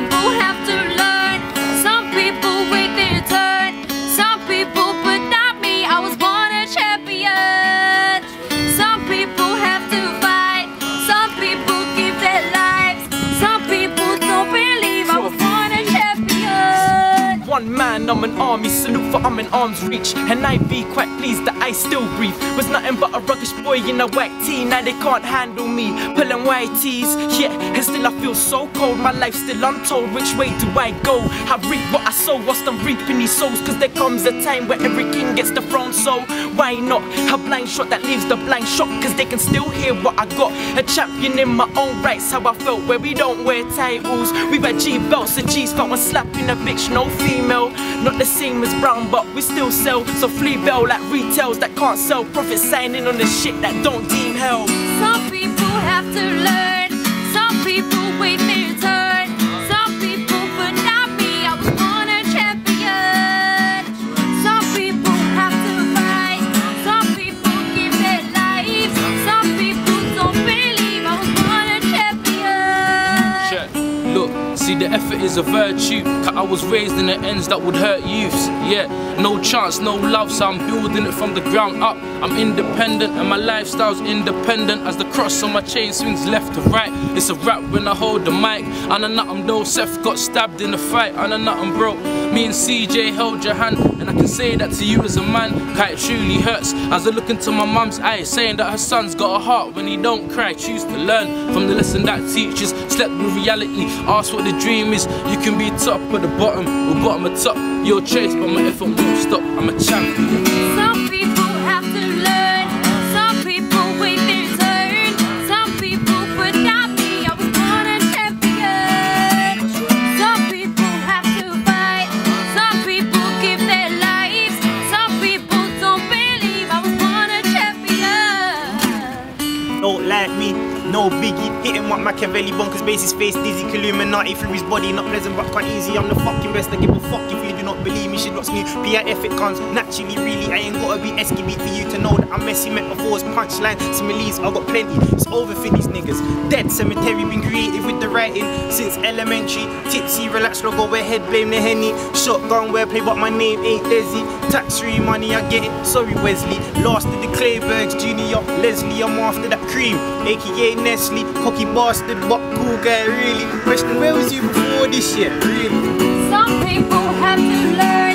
people have to I'm an army, salute for I'm in arm's reach. And I be quite pleased that I still breathe. Was nothing but a ruggish boy in a white tee, now they can't handle me. Pulling white tees, yeah, and still I feel so cold. My life still untold, which way do I go? I reap what I sow, whilst I'm reaping these souls. Cause there comes a time where every king gets the throne, so why not? A blind shot that leaves the blind shot, cause they can still hear what I got. A champion in my own rights, how I felt, where we don't wear titles. We wear G belts, and G's felt when slapping a bitch, no female. Not the same as brown, but we still sell. So flea bell like retails that can't sell. Profit signing on the shit that don't deem hell. Some people have to learn. See the effort is a virtue. I was raised in the ends that would hurt youths. Yeah, no chance, no love, so I'm building it from the ground up. I'm independent and my lifestyle's independent as the cross on my chain swings left to right. It's a rap when I hold the mic. And I'm nothing though, Seth got stabbed in the fight. And I'm nothing broke. Me and CJ held your hand, and I can say that to you as a man, it truly hurts. As I look into my mum's eyes, saying that her son's got a heart when he don't cry. Choose to learn from the lesson that teaches. Slept with reality, ask what the dream is. You can be top or the bottom, or bottom or top. Your choice, but my effort won't stop. I'm a champion. Don't like me, no biggie. Hitting what Machiavelli bonkers base his face dizzy. Illuminati through his body, not pleasant but quite easy. I'm the fucking best. I give a fuck if you not believe me. Shit looks new. PIF it comes naturally, really. I ain't gotta be beat for you to know that I'm messy metaphors, punchline, similes. I got plenty. It's over for these niggas. Dead cemetery, been creative with the writing since elementary. Tipsy, relax, logo ahead, blame the henny. Shotgun where play, but my name ain't Desi. Tax free money, I get it. Sorry, Wesley. Last of the Claybergs, Junior, Leslie. I'm after that cream, aka Nestle. Cocky bastard, but cool guy, really. Question, where was you before this year? Really? Some people have to learn.